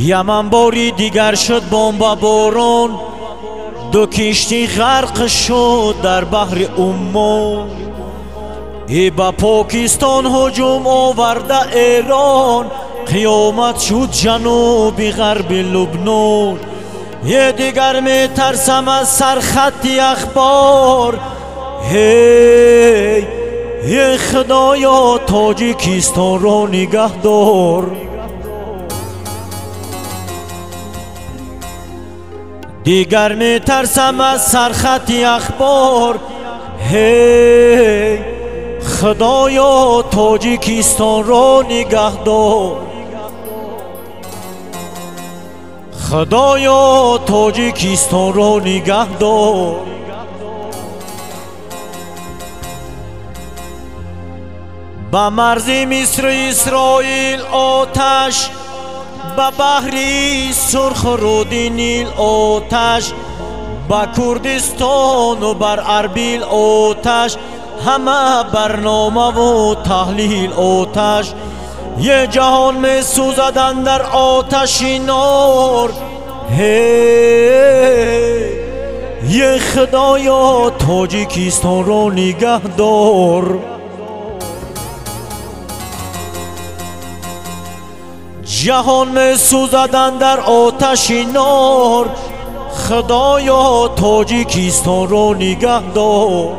یمن باری دیگر شد بمب بارون. دو کشتی غرق شد در بحر امو ای با پاکستان هجوم آورده ایران. قیامت شد جنوبی غرب لبنان. یه دیگر می ترسم از سرخطی اخبار. هی یه خدایا تاجیکستان را نگه دار دیگر می ترسم از سرخطی اخبار. هی خدایا تاجیکستان را نگه دار. خدایا تاجیکستان را نگه دار. با مرز مصر اسرائیل آتش با بحری سرخ رودی نیل آتش با کردستان و بر اربیل آتش همه برنامه و تحلیل آتش. یه جهان می سوزدن در آتش نار یه خدایا تاجیکستان را نگه دار. جهان می سوزدن در آتش نار. خدایا تاجیکستان را نگه دار.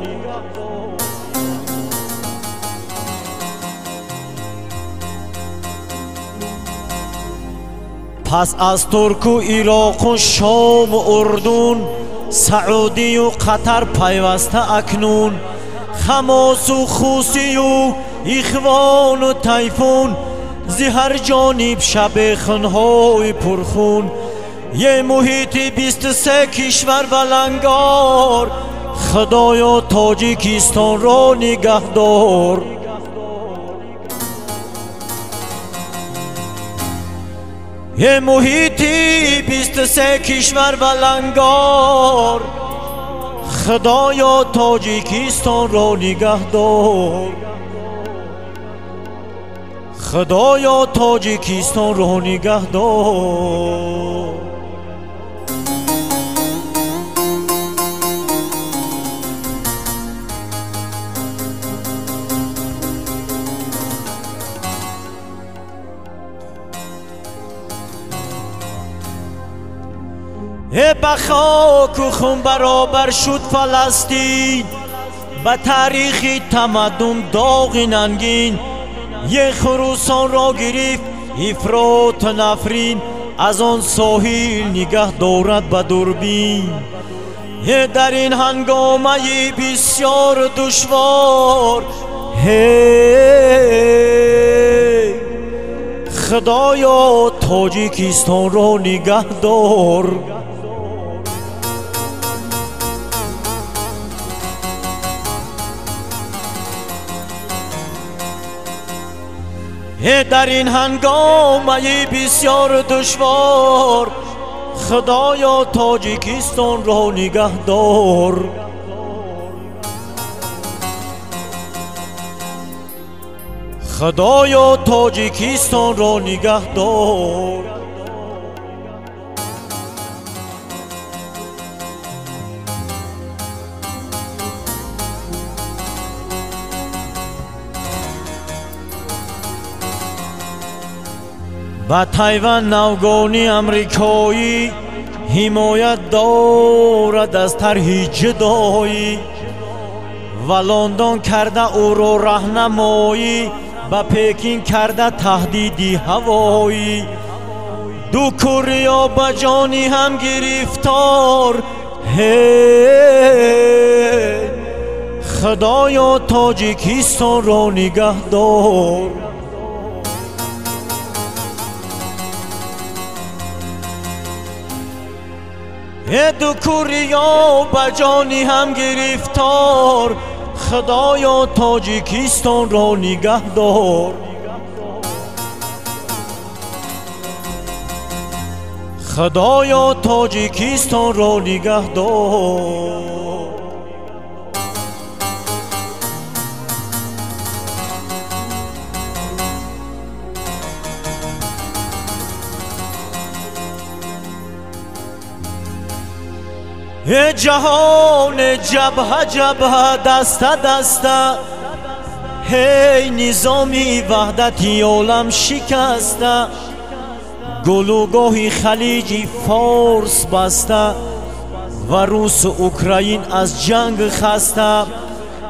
پس از ترک و عراق و شام و اردون سعودی و قطر پیوسته اکنون. خماس و خوسی و اخوان و تیفون زی هر جانب شب خنهای پرخون یه محیط بیست سه کشور و لنگار خدایا تاجیکستان را نگه دار یه محیطی بیست سه کشور و لنگار خدایا تاجیکستان را نگه دار خدایا تاجیکستان را نگه دار. بخاک و خون برابر شد فلسطین به تاریخی تمدن داغ ننگین یه خروسان را گرفت. افراط نفرین از آن ساحل نگه دارد به دوربین. در این هنگامه بسیار دشوار. خدایا تاجیکستان را نگه دار. در این هنگامه بسیار دشوار خدایا تاجیکستان را نگه دار خدایا تاجیکستان را نگه دار و تایوان نوگانی امریکایی حمایت دارد از طرح جدایی و لندن کرده او را رهنمایی به پکین کرده تهدیدی هوایی. دو کوریا به جانی هم گرفتار. خدایا دار دو کوریا بجانی هم گرفتار خدایا تاجیکستان را نگه دار. خدایا تاجیکستان را نگه دار. جهان جبه جبه دسته دسته هی نظامی وحدتی عالم شکسته گلوگاهی خلیجی فارس بسته و روس و اوکراین از جنگ خسته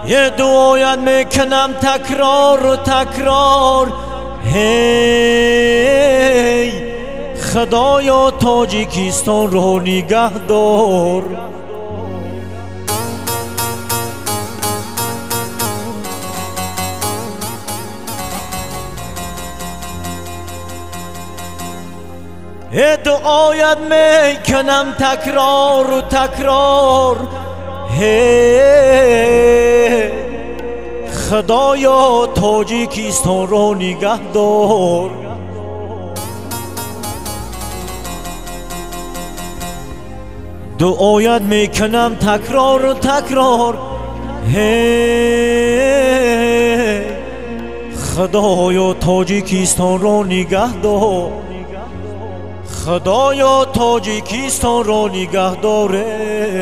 یه دعایت می‌کنم تکرار و تکرار هی خدایا تاجیکستان رو نگه دار. دعایت می‌کنم تکرار و تکرار. خدایا تاجیکستان رو نگه دار. دعایت می‌کنم تکرار و تکرار. هی خدایا تاجیکستان رو نگه دار. خدایا تاجیکستان را نگه داره.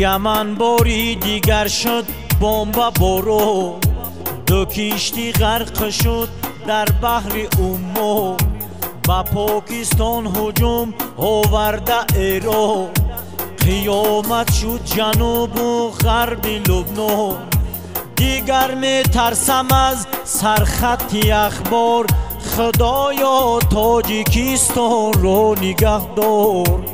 یمن باری دیگر شد بمب برو. دو کشتی غرق شد در بحر امو با پاکستان هجوم آورده ایرو. قیامت شد جنوب و غرب لبنان دیگر می ترسم از سرخطی اخبار. خدایا تاجیکستان رو نگه دار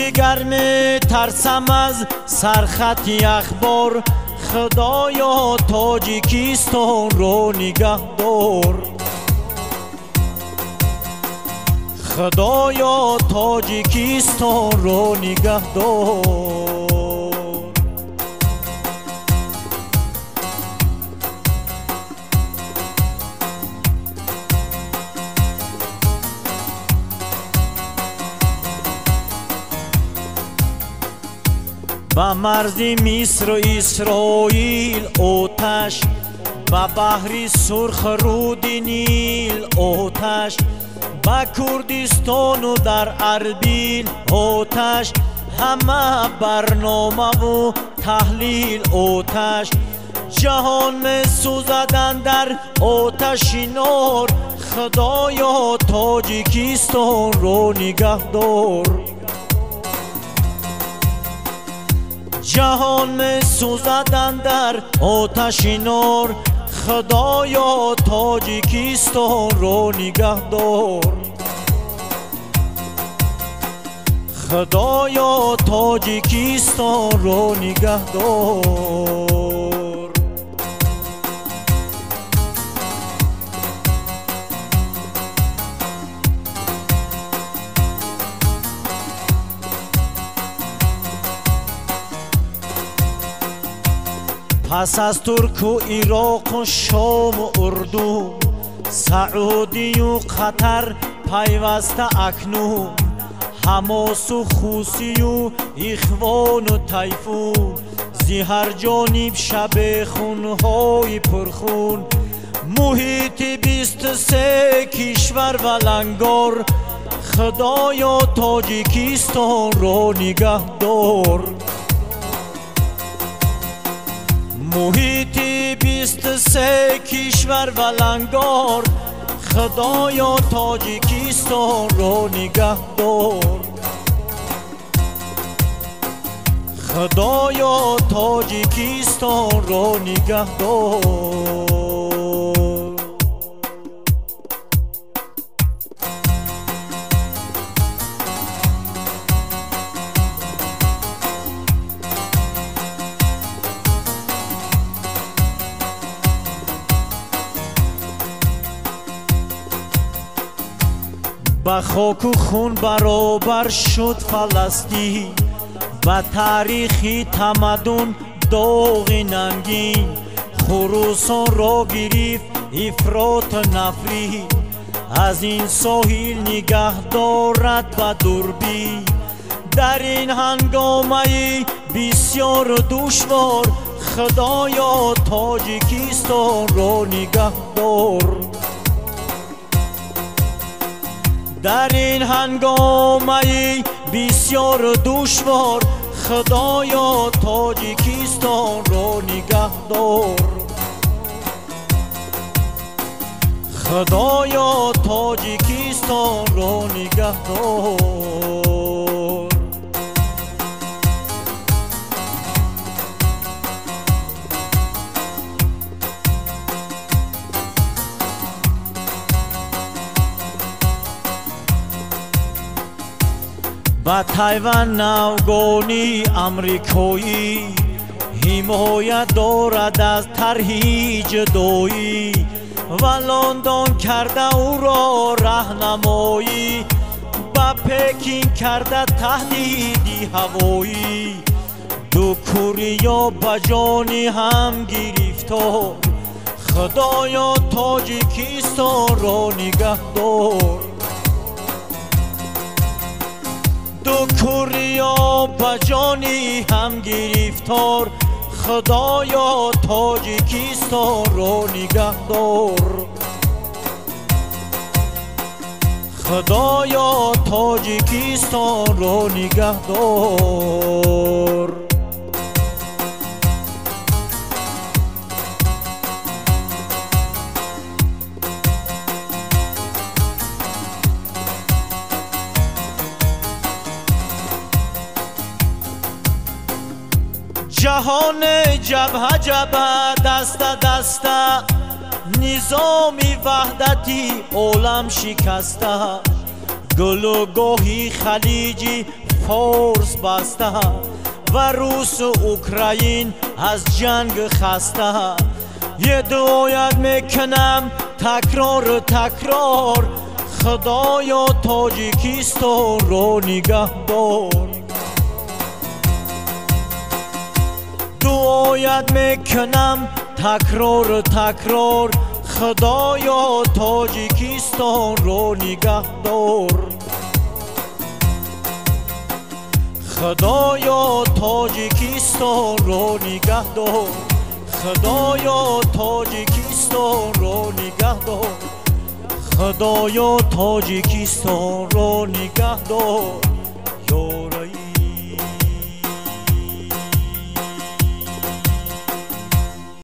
دیگر می ترسم از سرخطی اخبار. خدایا تاجیکستان رو نگه دار. خدایا تاجیکستان رو نگه دار. و مرزی مصر و اسرائیل آتش و بحری سرخ رود نیل آتش و کردستان و در اربیل آتش. همه برنامه و تحلیل آتش. جهان می سوزدن در آتش جهان می سوزدن در آتش نار خدایا تاجیکستان رو نگه دار. خدایا تاجیکستان رو نگه دار. پس از ترک و عراق و شام و اردو سعودی و قطر پیوسته اکنون. حماس و خوسی و اخوان و تیفون زی هر جانب شب خونهای پرخون. محیط بیست سه کشور و لنگار خدایا تاجیکستان را نگه دار سه کشور و لنگار. خدایا تاجیکستان رو نگه دار. خدایا تاجیکستان رو نگه دار. با خاک و خون برابر شد فلسطین و تاریخی تمدن داغ ننگین. خروسان را گریف افراط نفری. از این ساحل نگه دارد و دوربی. در این هنگامه بسیار دشوار خدایا تاجیکستان را نگه دار. در این هنگامه بسیار دشوار خدایا تاجیکستان را نگه دار. خدایا تاجیکستان را نگه دار. با تایوان نوگانی امریکایی حمایت دارد از طرحی جدایی و لندن کرده او را رهنمایی با پکین کرده تهدیدی هوایی. دو کوریا بجانی هم گرفتار خدایا تاجیکستان را هم گرفتار خدایا تاجیکستان رو نگه دار. خدایا تاجیکستان رو نگه دار. جهان جبه جبه دست دست نظامی وحدتی عالم شکسته گل و گوهی خلیجی فورس بسته و روس و اوکراین از جنگ خسته. یه دعایت می‌کنم تکرار تکرار. خدایا تاجیکستان رو نگه دار دعایت می‌کنم تکرار تکرار. خدایا تاجیکستان رو نگه دار خدایا تاجیکستان رو نگه دار خدایا تاجیکستان رو نگه دار خدایا تاجیکستان رو نگه دار